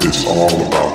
It's all about